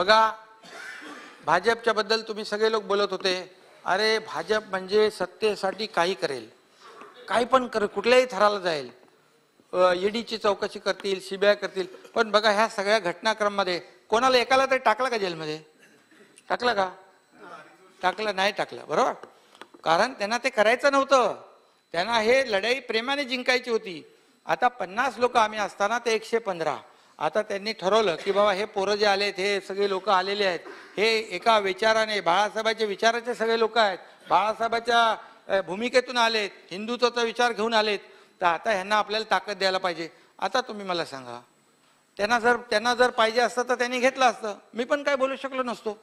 बघा भाजपच्या बद्दल तुम्ही सगळे लोक बोलत होते. अरे भाजप म्हणजे सत्तेसाठी काही करेल. काही पण कर कुठल्याही थराला जाईल. ईडीची चौकशी करतील सीबीआय करतील. पण बघा ह्या सगळ्या घटनाक्रममध्ये कोणाला एकाला तरी टाकलं का जेलमध्ये? टाकलं का? टाकलं नाही टाकलं. बरोबर? कारण त्यांना ते करायचं नव्हतं. त्यांना हे लढाई प्रेमाने जिंकायची होती. आता पन्नास लोक आम्ही असताना ते एकशे पंधरा. आता त्यांनी ठरवलं की बाबा हे पोरं जे आलेत हे सगळे लोक आलेले आहेत हे एका विचाराने बाळासाहेबांच्या विचाराचे सगळे लोक आहेत. बाळासाहेबाच्या भूमिकेतून आलेत हिंदुत्वाचा विचार घेऊन आलेत. तर आता ह्यांना आपल्याला ताकद द्यायला पाहिजे. आता तुम्ही मला सांगा त्यांना जर त्यांना जर पाहिजे असतं तर त्यांनी घेतलं असतं. मी पण काय बोलू शकलो नसतो.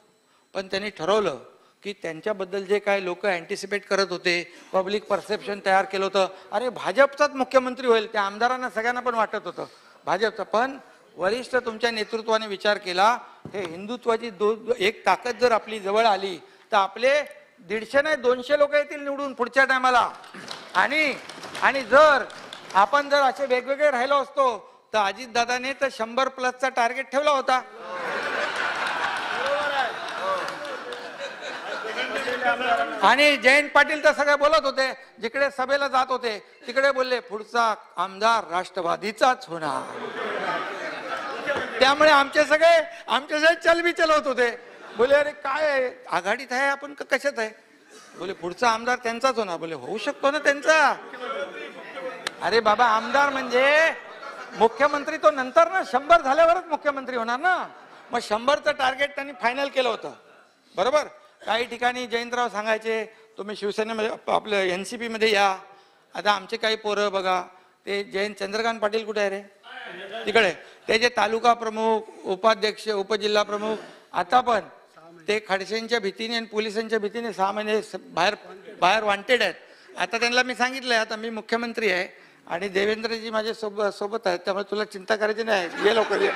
पण त्यांनी ठरवलं की त्यांच्याबद्दल जे काय लोक अँटिसिपेट करत होते पब्लिक परसेप्शन तयार केलं होतं. अरे भाजपचाच मुख्यमंत्री होईल त्या आमदारांना सगळ्यांना पण वाटत होतं. भाजपचं पण वरिष्ठ तुमच्या नेतृत्वाने विचार केला हे हिंदुत्वाची दो एक ताकद जर आपली जवळ आली तर आपले दीडशे नाही दोनशे लोक येतील निवडून पुढच्या टायमाला. आणि आणि जर आपण जर असे वेगवेगळे राहिलो असतो तर अजितदादाने तर शंभर प्लसचा टार्गेट ठेवला होता. आणि जयंत पाटील तर सगळे बोलत होते जिकडे सभेला जात होते तिकडे बोलले पुढचा आमदार राष्ट्रवादीचाच होणार. त्यामुळे आमचे सगळे आमचे सगळे चलबी चलवत होते. बोले अरे काय आहे? आघाडीत आहे आपण का कशात आहे? बोले पुढचा आमदार त्यांचाच होणार. बोले होऊ शकतो ना त्यांचा. अरे बाबा आमदार म्हणजे मुख्यमंत्री तो नंतर ना शंभर झाल्यावरच मुख्यमंत्री होणार ना. मग शंभरचं टार्गेट त्यांनी फायनल केलं होतं. बरोबर? काही ठिकाणी जयंतराव सांगायचे तुम्ही शिवसेनेमध्ये आपलं एन सी पीमध्ये या. आता आमचे काही पोरं बघा. ते जयंत चंद्रकांत पाटील कुठे आहे रे? तिकडे. त्याचे तालुका प्रमुख उपाध्यक्ष उपजिल्हा प्रमुख आता पण ते खडसेंच्या भीतीने आणि पोलिसांच्या भीतीने सहा महिने स- बाहेर बाहेर वॉन्टेड आहेत. आता त्यांना मी सांगितलंय आता मी मुख्यमंत्री आहे आणि देवेंद्रजी माझ्या सोबत सोबत आहेत त्यामुळे तुला चिंता करायची नाही. ये लवकर ये.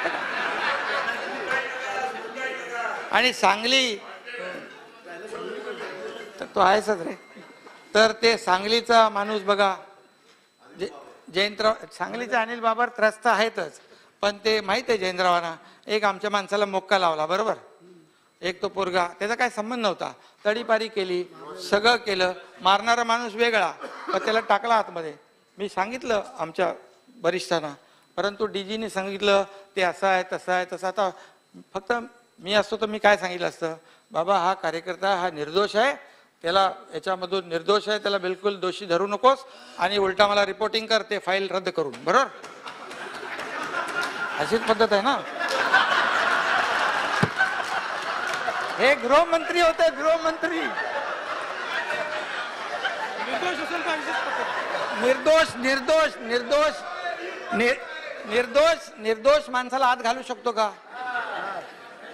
आणि सांगली तर तो आहेच रे. तर ते सांगलीचा माणूस बघा जे जयंतराव सांगलीचा अनिल बाबर त्रस्त आहेतच. पण ते माहीत आहे जयंद्रावांना एक आमच्या माणसाला मोक्का लावला बरोबर? एक तो पोरगा. त्याचा काय संबंध नव्हता. तडीपारी केली सगळं केलं. मारणारा माणूस वेगळा पण त्याला टाकला आतमध्ये. मी सांगितलं आमच्या वरिष्ठांना परंतु डीजीने सांगितलं ते असं आहे तसं आहे तसं आता फक्त मी असतो तर मी काय सांगितलं असतं? बाबा हा कार्यकर्ता हा निर्दोष आहे. त्याला याच्यामधून निर्दोष आहे. त्याला बिलकुल दोषी धरू नकोस आणि उलटा मला रिपोर्टिंग कर ते फाईल रद्द करून. बरोबर? अशीच पद्धत आहे ना? हे गृहमंत्री होते गृहमंत्री. निर्दोष निर्दोष निर्दोष निर- निर्दोष निर्दोष माणसाला आत घालू शकतो का?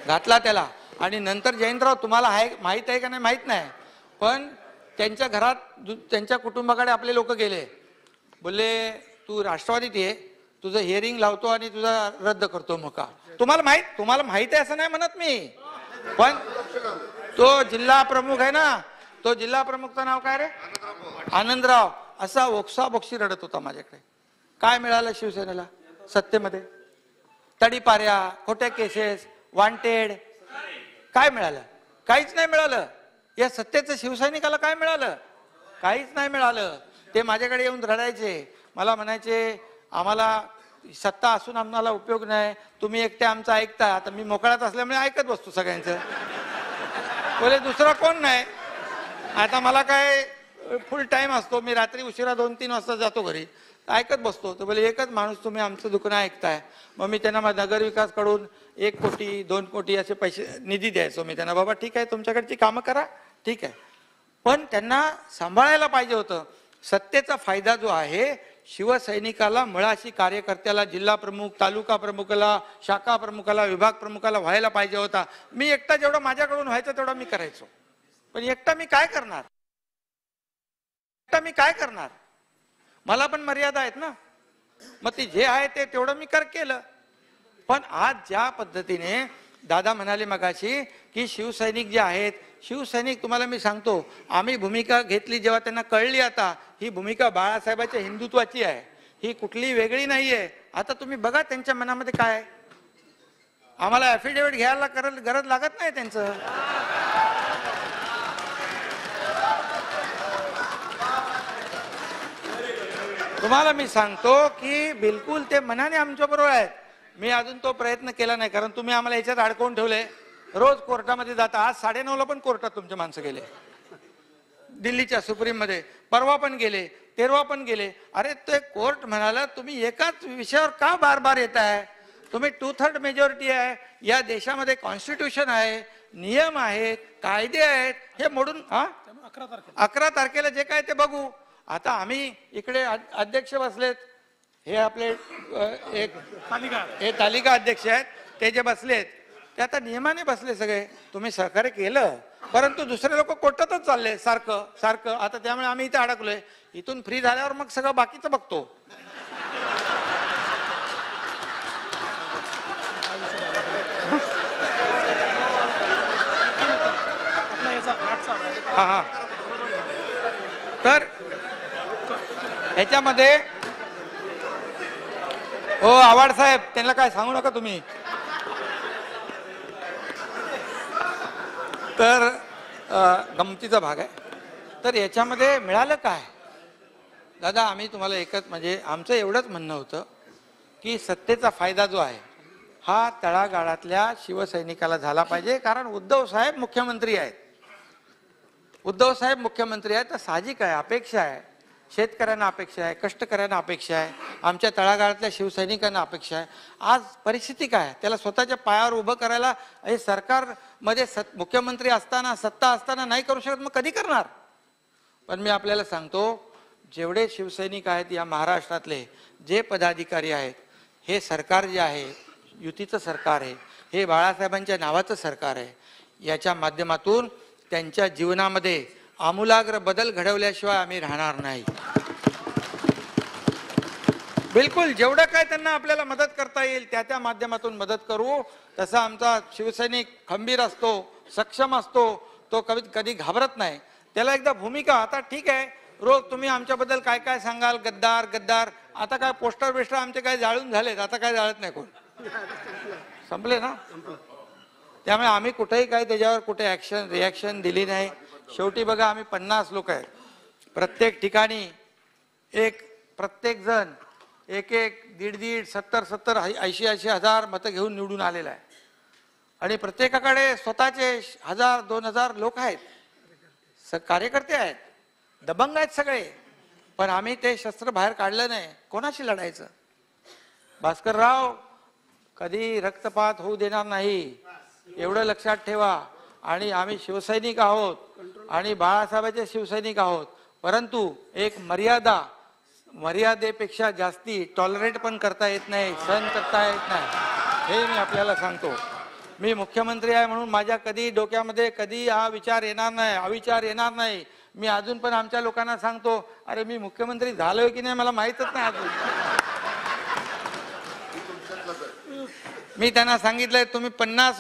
घातला त्याला. आणि नंतर जयंतराव तुम्हाला आहे माहीत आहे का नाही? माहीत नाही. पण त्यांच्या घरात त्यांच्या कुटुंबाकडे आपले लोक गेले. बोलले तू राष्ट्रवादीत ये. तुझं हिअरिंग लावतो आणि तुझा रद्द करतो मका. तुम्हाला माहीत तुम्हाला माहीत आहे असं नाही म्हणत मी. पण तो जिल्हा प्रमुख आहे ना तो जिल्हा प्रमुखचं नाव काय रे? आनंदराव. असा ओक्सा बोक्सी रडत होता माझ्याकडे. काय मिळालं शिवसेनेला? सत्तेमध्ये. तडीपाऱ्या खोट्या केसेस वांटेड काय मिळालं? काहीच नाही मिळालं. या सत्तेचं शिवसैनिकाला काय मिळालं? काहीच नाही मिळालं. ते माझ्याकडे येऊन रडायचे. मला म्हणायचे आम्हाला सत्ता असून आम्हाला उपयोग नाही. तुम्ही एकटे आमचं ऐकता. आता मी मोकळ्यात असल्यामुळे ऐकत बसतो सगळ्यांचं. बोले दुसरा कोण नाही? आता मला काय फुल टाइम असतो. मी रात्री उशिरा दोन तीन वाजता जातो घरी. ऐकत बसतो. तर बोले एकच माणूस तुम्ही आमचं दुकान ऐकताय. मग मी त्यांना माझ्या नगरविकासकडून एक कोटी दोन कोटी असे पैसे निधी द्यायचो. मी त्यांना बाबा ठीक आहे तुमच्याकडची कामं करा. ठीक आहे. पण त्यांना सांभाळायला पाहिजे होतं. सत्तेचा फायदा जो आहे शिवसैनिकाला मुळाशी कार्यकर्त्याला जिल्हा प्रमुख तालुका प्रमुखाला शाखा प्रमुखाला विभाग प्रमुखाला व्हायला पाहिजे होता. मी एकटा जेवढा माझ्याकडून व्हायचं तेवढा मी करायचो. पण एकटा मी काय करणार? एकटा मी काय करणार? मला पण मर्यादा आहेत ना? मग ती जे आहे ते तेवढं मी कर केलं. पण आज ज्या पद्धतीने दादा म्हणाले मगाशी की शिवसैनिक जे आहेत शिवसैनिक तुम्हाला मी सांगतो आम्ही भूमिका घेतली जेव्हा त्यांना कळली आता ही भूमिका बाळासाहेबाच्या हिंदुत्वाची आहे. ही कुठली वेगळी नाही आहे आता तुम्ही बघा त्यांच्या मनामध्ये काय आम्हाला ऍफिडेव्हिट घ्यायला करत गरज लागत नाही त्यांचं. तुम्हाला मी सांगतो की बिलकुल ते मनाने आमच्या बरोबर आहेत. मी अजून तो प्रयत्न केला नाही कारण तुम्ही आम्हाला याच्यात अडकवून ठेवले. रोज कोर्टामध्ये जाता. आज साडेनऊला पण कोर्टात तुमचे माणसं गेले. दिल्लीच्या सुप्रीममध्ये परवा पण गेले तेरवा पण गेले. अरे ते कोर्ट म्हणाला तुम्ही एकाच विषयावर का बार बार येत आहे तुम्ही टू थर्ड मेजॉरिटी आहे. या देशामध्ये कॉन्स्टिट्यूशन आहे नियम आहेत कायदे आहेत. हे मोडून हा? अकरा तारखेला. जे काय ते बघू. आता आम्ही इकडे अध्यक्ष बसलेत. हे आपले एक हे तालिका अध्यक्ष आहेत. ते जे बसलेत ते आता नियमाने बसले सगळे. तुम्ही सहकार्य केलं परंतु दुसरे लोक कोर्टातच चालले. सारखं सारखं. आता त्यामुळे आम्ही इथे अडकलोय. इथून फ्री झाल्यावर मग सगळं बाकीचं बघतो. हा हा. तर ह्याच्यामध्ये हो आवाड साहेब त्यांना काय सांगू नका तुम्ही. तर गमतीचा भाग आहे. तर याच्यामध्ये मिळालं काय? दादा आम्ही तुम्हाला एकच म्हणजे आमचं एवढंच म्हणणं होतं की सत्तेचा फायदा जो आहे हा तळागाळातल्या शिवसैनिकाला झाला पाहिजे. कारण उद्धव साहेब मुख्यमंत्री आहेत. उद्धव साहेब मुख्यमंत्री आहेत तर साहजिक आहे अपेक्षा आहे. शेतकऱ्यांना अपेक्षा आहे कष्टकऱ्यांना अपेक्षा आहे आमच्या तळागाळातल्या शिवसैनिकांना अपेक्षा आहे. आज परिस्थिती काय त्याला स्वतःच्या पायावर उभं करायला हे सरकारमध्ये सत मुख्यमंत्री असताना सत्ता असताना नाही करू शकत मग कधी करणार? पण मी आपल्याला सांगतो जेवढे शिवसैनिक आहेत या महाराष्ट्रातले जे पदाधिकारी आहेत हे सरकार जे आहे युतीचं सरकार आहे हे बाळासाहेबांच्या नावाचं सरकार आहे याच्या माध्यमातून त्यांच्या जीवनामध्ये आमूलाग्र बदल घडवल्याशिवाय आम्ही राहणार नाही. बिलकुल जेवढं काय त्यांना आपल्याला मदत करता येईल त्या त्या माध्यमातून मदत करू. तसा आमचा शिवसैनिक खंबीर असतो सक्षम असतो तो कधी कधी घाबरत नाही. त्याला एकदा भूमिका आता ठीक आहे. रोज तुम्ही आमच्याबद्दल काय काय सांगाल? गद्दार गद्दार. आता काय पोस्टर बिस्टर आमचे काय जाळून झालेत आता काय जाळत नाही कोण? संपले ना? त्यामुळे आम्ही कुठेही काय त्याच्यावर कुठे ऍक्शन रिॲक्शन दिली नाही. शेवटी बघा आम्ही पन्नास लोक आहेत. प्रत्येक ठिकाणी एक प्रत्येक जण एक एक दीड दीड सत्तर सत्तर ऐंशी ऐंशी हजार मतं घेऊन निवडून आलेला आहे. आणि प्रत्येकाकडे स्वतःचे हजार दोन हजार लोक आहेत. स कार्यकर्ते आहेत. दबंग आहेत सगळे. पण आम्ही ते शस्त्र बाहेर काढलं नाही. कोणाशी लढायचं? भास्करराव कधी रक्तपात होऊ देणार नाही. एवढं लक्षात ठेवा. आणि आम्ही शिवसैनिक आहोत. आणि बाळासाहेबांचे शिवसैनिक आहोत. परंतु एक मर्यादा मर्यादेपेक्षा जास्ती टॉलरेट पण करता येत नाही सहन करता येत नाही. हे मी आपल्याला सांगतो. मी मुख्यमंत्री आहे म्हणून माझ्या कधी डोक्यामध्ये कधी हा विचार येणार नाही अविचार येणार नाही. मी अजून पण आमच्या लोकांना सांगतो अरे मी मुख्यमंत्री झालोय की नाही मला माहीतच नाही अजून. मी त्यांना सांगितलंय तुम्ही पन्नास